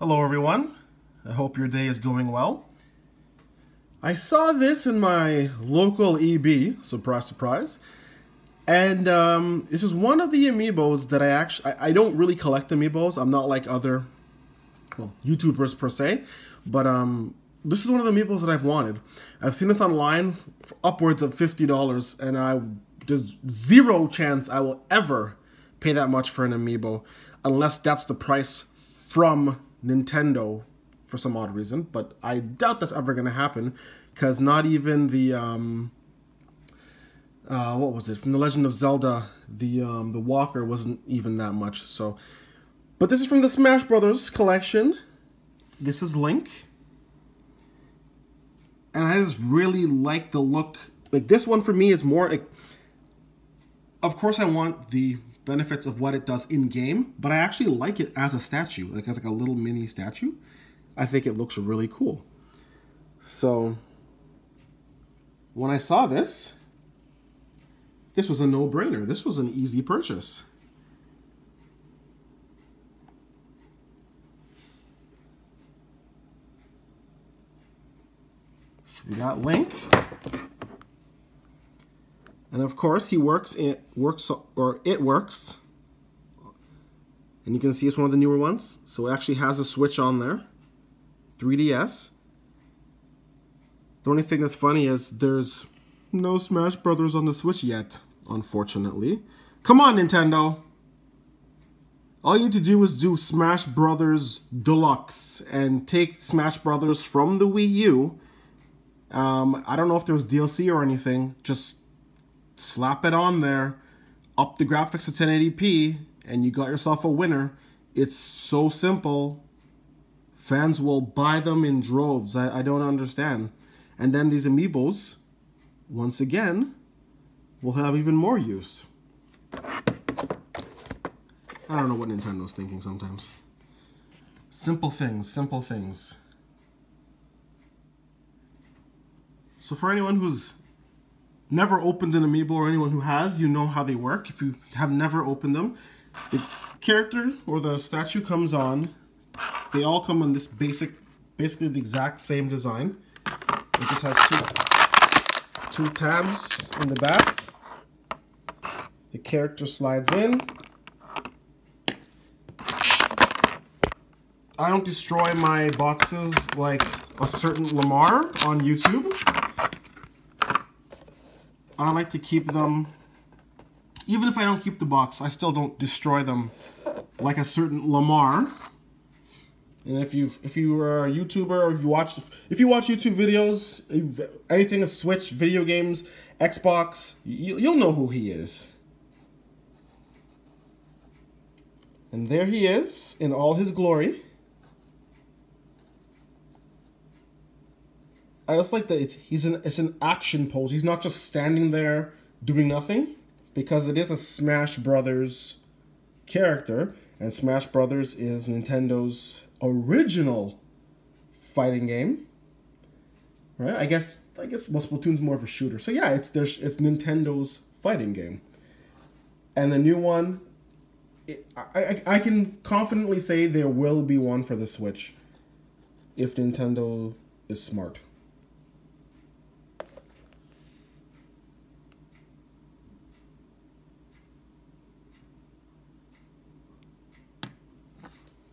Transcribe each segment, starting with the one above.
Hello everyone. I hope your day is going well. I saw this in my local EB, surprise, surprise. And um, this is one of the amiibos that I actually, I, I, don't really collect amiibos. I'm not like other, well, YouTubers per se. But um, this is one of the amiibos that I've wanted. I've seen this online for upwards of $50 and I, there's zero chance I will ever pay that much for an amiibo unless that's the price from Nintendo for some odd reason. But I doubt that's ever going to happen because not even the um, uh, what was it from the Legend of Zelda, the um, the Walker wasn't even that much. So, but this is from the Smash Brothers collection. This is Link, and I just really like the look. Like this one for me is more like. Of course, I want the benefits of what it does in game, but I actually like it as a statue, like as like a little mini statue. I think it looks really cool. So when I saw this, this was a no-brainer. This was an easy purchase. So we got Link. And of course, he works it works or it works. And you can see it's one of the newer ones. So it actually has a switch on there. 3DS. The only thing that's funny is there's no Smash Brothers on the Switch yet, unfortunately. Come on, Nintendo. All you need to do is do Smash Brothers Deluxe and take Smash Brothers from the Wii U. Um, I don't know if there was DLC or anything. Just slap it on there, up the graphics to 1080p, and you got yourself a winner. It's so simple. Fans will buy them in droves. I, I don't understand. And then these amiibos, once again, will have even more use. I don't know what Nintendo's thinking sometimes. Simple things, simple things. So for anyone who's never opened an amiibo or anyone who has, you know how they work. If you have never opened them, the character or the statue comes on. They all come on this basic, basically the exact same design. It just has two, two tabs in the back. The character slides in. I don't destroy my boxes like a certain Lamar on YouTube. I like to keep them, even if I don't keep the box, I still don't destroy them like a certain Lamar. And if you if you are a YouTuber or if you watch if you watch YouTube videos, anything a Switch, video games, Xbox, you, you'll know who he is. And there he is in all his glory. I just like that it's he's an it's an action pose. He's not just standing there doing nothing because it is a Smash Brothers character and Smash Brothers is Nintendo's original fighting game. Right? I guess I guess well, Splatoon's more of a shooter. So yeah, it's there's it's Nintendo's fighting game. And the new one I, I, I can confidently say there will be one for the Switch if Nintendo is smart.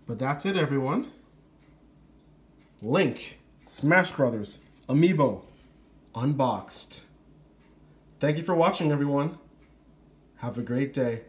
But that's it, everyone. Link, Smash Brothers, Amiibo, unboxed. Thank you for watching, everyone. Have a great day.